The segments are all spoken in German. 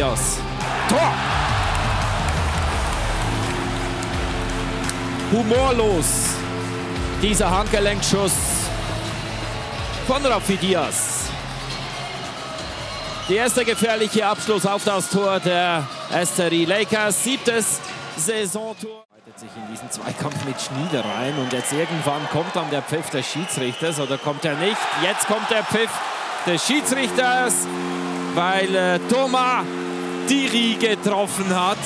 Tor! Humorlos dieser Handgelenkschuss von Rafi Diaz. Der erste gefährliche Abschluss auf das Tor der Esteri Lakers. Siebtes Saisontor. Sich in diesen Zweikampf mit Schnieder rein und jetzt irgendwann kommt dann der Pfiff des Schiedsrichters oder kommt er nicht? Jetzt kommt der Pfiff des Schiedsrichters, weil äh, Thomas Diri getroffen hat.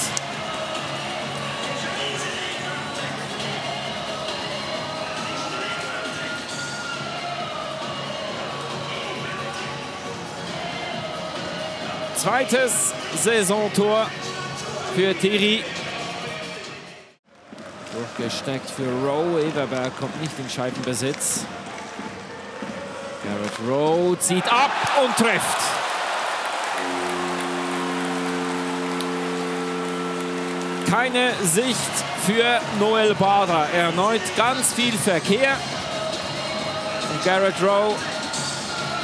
Zweites Saisontor für Thierry. Durchgesteckt für Rowe. Everberg kommt nicht in Scheibenbesitz. Garrett Rowe zieht ab und trifft. Keine Sicht für Noel Bader. Erneut ganz viel Verkehr. Und Garrett Rowe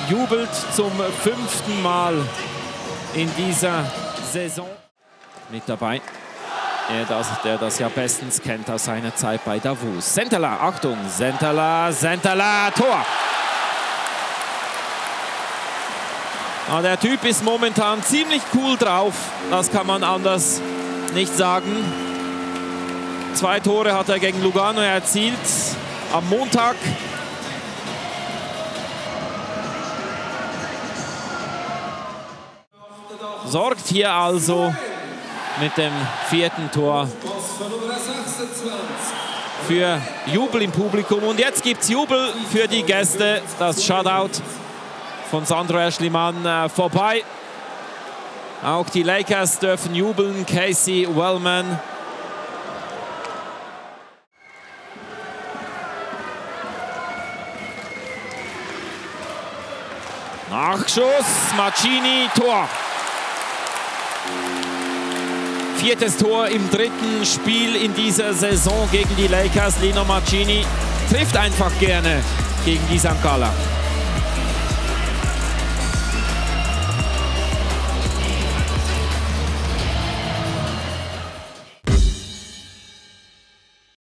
jubelt zum fünften Mal in dieser Saison. Mit dabei, er das, der das ja bestens kennt aus seiner Zeit bei Davos. Sentala, Achtung, Sentala, Sentala, Tor! Ah, der Typ ist momentan ziemlich cool drauf, das kann man anders nicht sagen. Zwei Tore hat er gegen Lugano erzielt am Montag sorgt hier also mit dem vierten Tor für Jubel im Publikum. Und jetzt gibt es Jubel für die Gäste. Das Shutout von Sandro Eschlimann äh, vorbei. Auch die Lakers dürfen jubeln. Casey Wellman. Nachschuss, Macini, Tor. Viertes Tor im dritten Spiel in dieser Saison gegen die Lakers. Lino Marcini trifft einfach gerne gegen die St. Galler.